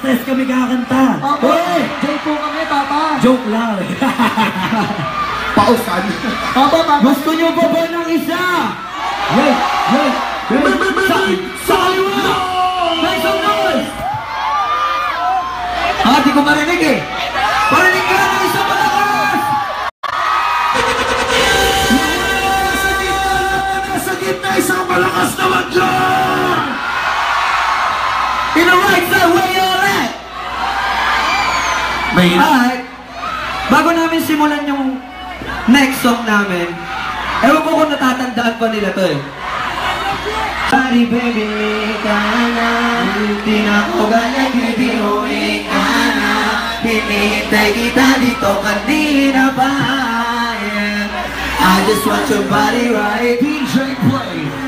stress kami kakanta. Okay, Hoy! joke po kami, Papa. Joke lang. Pausan. Papa, Papa. Gusto niyo pa ba ng isa? Wait, wait, wait. Sa, sa kaliwa! Make some noise! Ha, di ko marinig eh. Marinig ka ng isa pa lang! Gitna, nasa gitna, isang malakas na magdang! In the right side, way space. Alright. Bago namin simulan yung next song namin, ewan ko kung natatandaan pa nila to eh. Sorry baby, ikaw na Hindi na ako gaya, baby, o ikaw na Hinihintay kita dito kanina pa. I just want your body right, DJ Play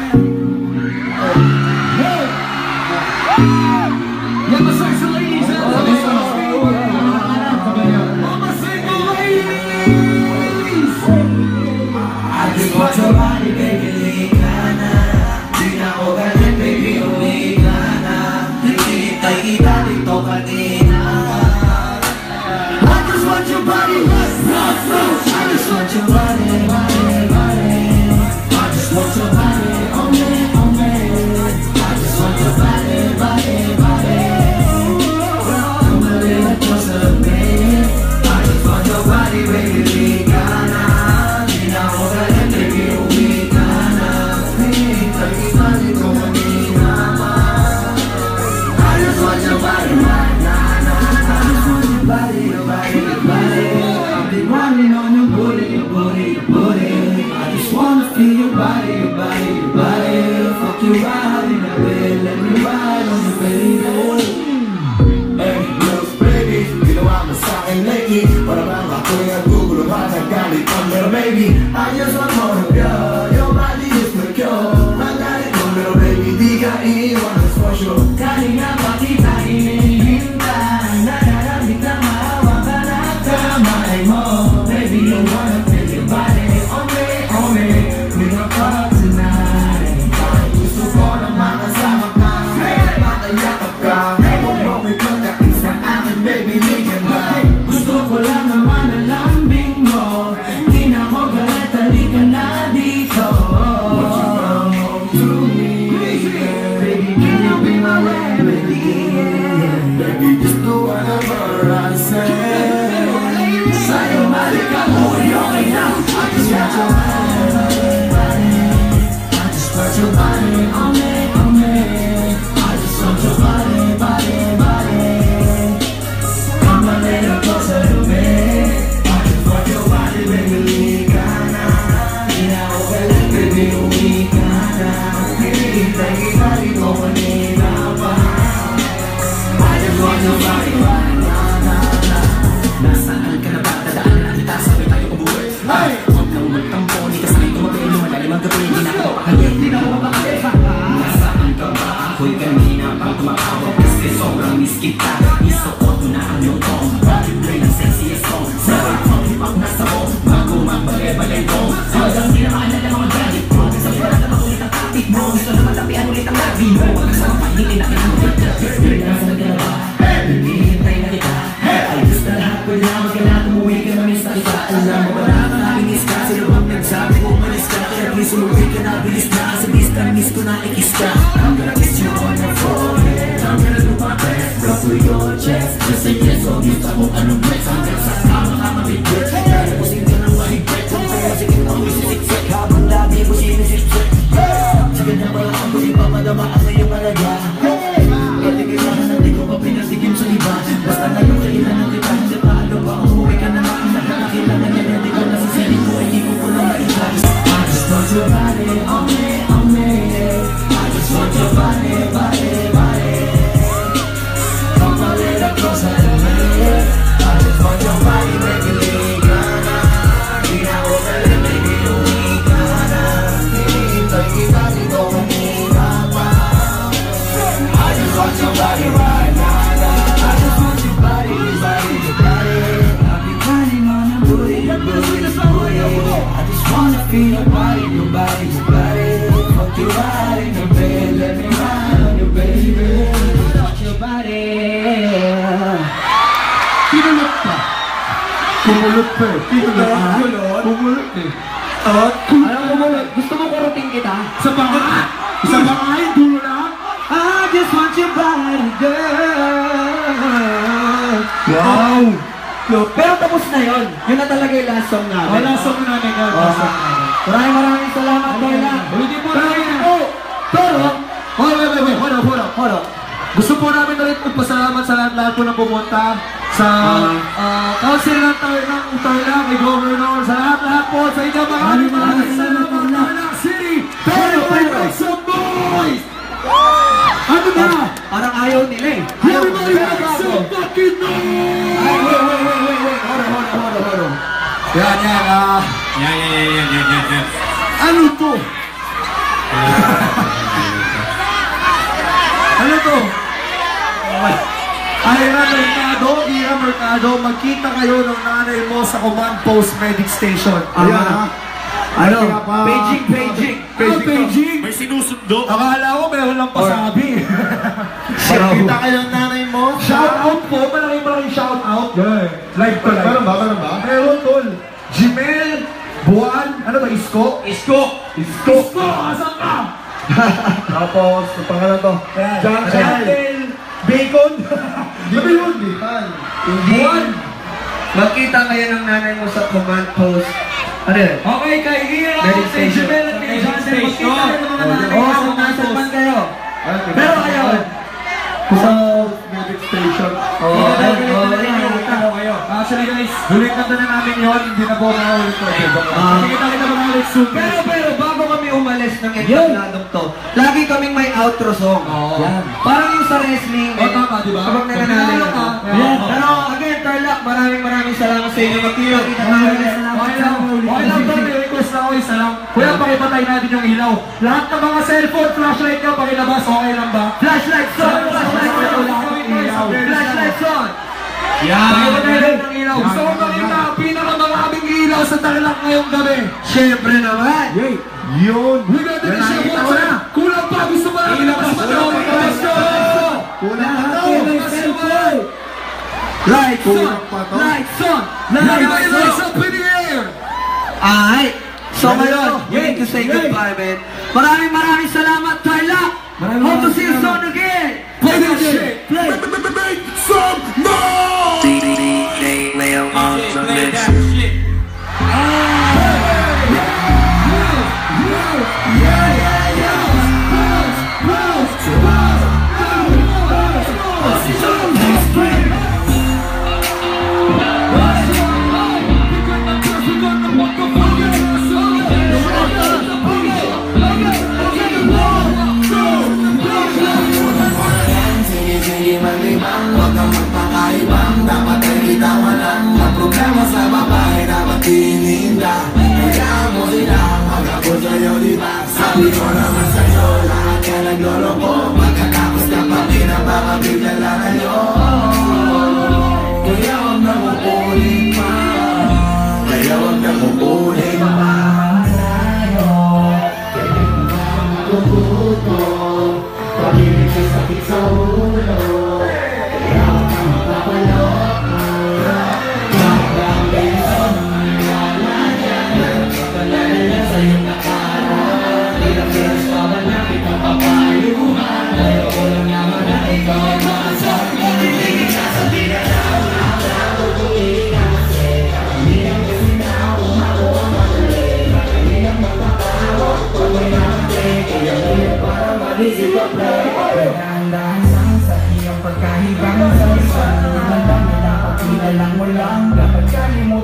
morning. Sino ang sa pahingi na kinamit? Kumulot pa eh. Kumulot? Kumulot eh. At, Alam mo mo, gusto mo kurutin kita? sa baka, sa baka yung dulo lang. I just want your body, girl. Wow! Pero tapos na yon. Yun na talaga yung last song namin. Wala sa mga namin. Oh, Maraming maraming salamat. Ulitin mo Pero, rin. oh, pero. Hold on, hold on. hold on. Gusto po namin na rin magpasalamat sa lahat-lahat po na pumunta sa uh, council ng Tar- ng Tarlac, kay Governor, sa lahat-lahat po, sa inyo mga maraming salamat, salamat, Tarlac. Tarlac City! Make some noise! Ano na? Parang ayaw nila eh. Ayaw Everybody make some fucking noise! Ay, wait, wait, wait, wait, wait. Hold on, hold on, hold on, hold on. Yan, yan, ah. Yan, yan, yan, yan, yan, yan. Ano to? ano to? Ira Mercado, Ira Mercado, magkita kayo ng nanay mo sa Command Post Medic Station. Ayan, ah. ha? Ano? Paging, paging. Ah, paging. May sinusundo. Akala ko meron lang pasabi. Kita kayo ng nanay mo? shout out po, malaking malaking shout out. Live to live. Meron ba? Meron ba? Meron tol. Jimel, Buwan, ano ba, Isko? Isko. Isko! Isko, asan ka? Tapos, ang pangalan to. John Chantel, Bacon. Ano yun? Buwan. Magkita kayo ng nanay mo sa command post. Ano yun? Okay, kay Ira, Medic kay station. Jimel, at kay John Chantel, magkita kayo ng mga nanay Oo, sa Command Post. kayo. Pero ayaw. Sa Medic Station. Oo, Hindi ayun, oo, ayun, ayun. kayo. Actually guys, huling kanta na namin yun, hindi na po makaulit ko. Ah. Kita kita mga ulit soon. Pero pero bago kami umalis ng entabladong to, lagi kaming may outro song. Oo. Parang sa wrestling. Oo, tama, di ba? Kapag nananalo ka. ka. Pero again, Tarlac, maraming maraming salamat sa inyo. Tayo. Okay lang, okay lang to, may request na ako isa lang. Kuya, pakipatay natin yung ilaw. Lahat ng mga cellphone, flashlight nyo, pakilabas, okay lang ba? Flashlight son! Flashlight son! Flashlight son! Yan! Pakipatay natin ng ilaw. Gusto ko makita ang pinakamaraming ilaw sa Tarlac ngayong gabi. Siyempre naman! Yun! We got the again. Kulang pa, gusto mo namin na mas madami. Kulang pa to. Lahat ng cellphone! Light son! Kulang pa to. Light son! Light Light lights up in the air! Alright! So ngayon, we need to say goodbye, man. Maraming maraming salamat, Tarlac! Hope to see you soon again! Play that shit! Play! Sabi ko naman sa'yo Lahat ka nagloloko Pagkatapos kapag pinapakabigla lang kayo Kaya huwag na kukunin pa Kaya huwag na kukunin pa Pag-ibig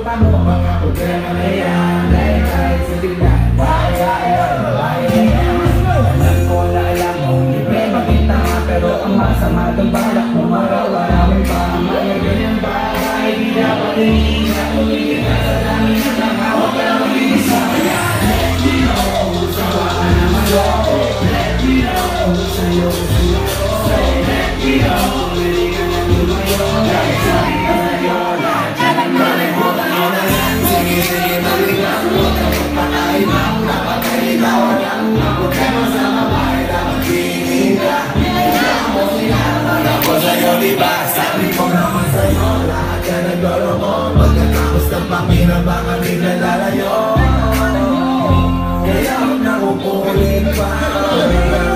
kalimutan mo ang mga problema na yan Kaya Ka nagloroon Pagkatapos ng pakinabangan Di nalalayo Kaya huwag na kukulit pa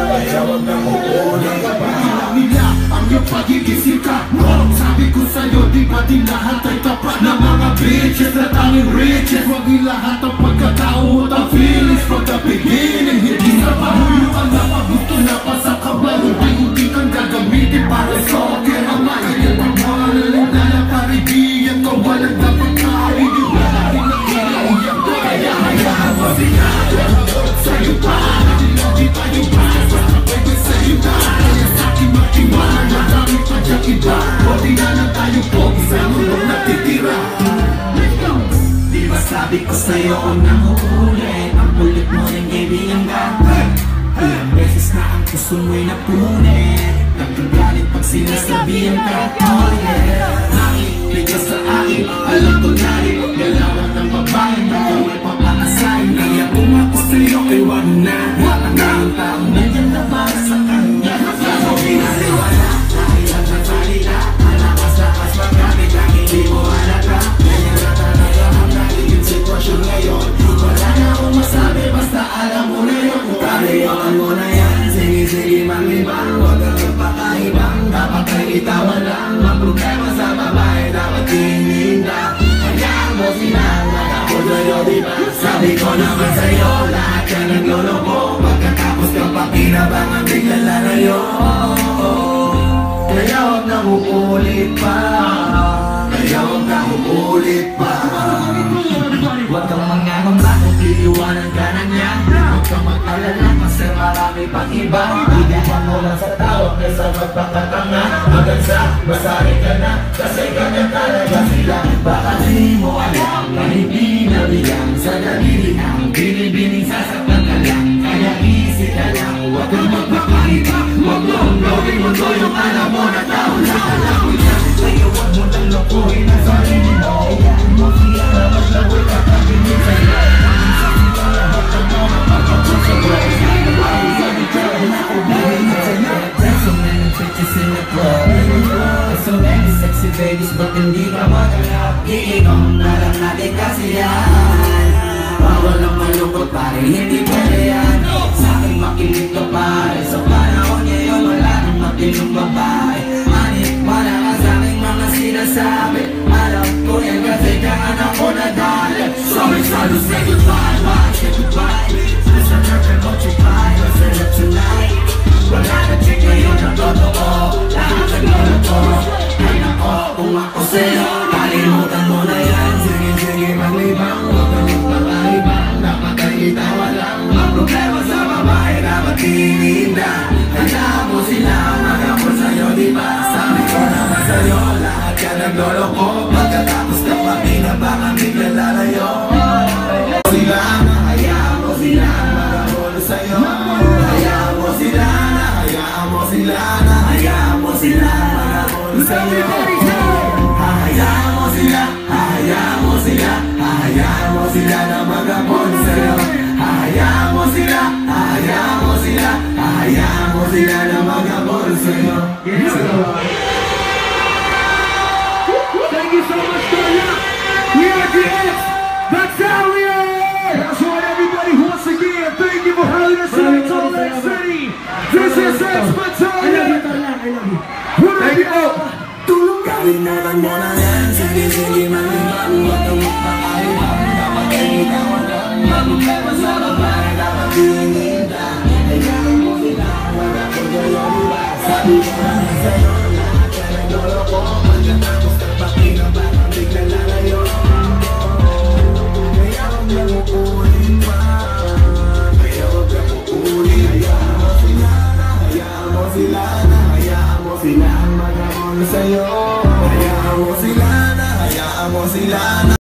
Kaya huwag na kukulit pa nila ang iyong pagiging ka Wrong! Sabi ko sa'yo, di ba din lahat ay tapat Na mga bitches na tanging riches Huwag lahat ang pagkatao at ang feelings From the beginning, hindi na pahuluan na pagusto na pa sa kabalo Ay hindi kang gagawin sa'yo unang uulit Ang kulit mo ng kaibigan ka Ilang beses na ang gusto mo'y napunit Nagkagalit pag sinasabihan ka Oh yeah Aking bigas sa akin. Alam ko na rin Galawan ng babae kung may papakasahin Kaya kung ako sa'yo ay wag na. Wala na ang taong iiwanan ka na niya Huwag kang mag-alala kasi marami pang iba Ibigan mo lang sa tao kaysa magpakatanga Hanggang sa masarin ka na kasi ganyan talaga sila Baka di mo alam na hindi nabigyan Sa dalili ang binibining sasaktan ka lang Kaya easy ka lang Huwag kang magpapaiba Huwag mong gawin mo to yung alam mo na tao lang kasi kaya ako nadali Sorry, sorry, say goodbye Bye, say goodbye Sa natin mo chikay Let's up tonight wala na chick ngayon ang totoo Lahat ng lolo ko Ay nako kung ako sa'yo Kalimutan mo na yan Sige sige maglibang Huwag kang magpakaibang Dapat ay itawa lang Ang problema sa babae Dapat tininda Hayaan mo Thank you so much, We are the That's everybody, thank you for having us in City. This is I Música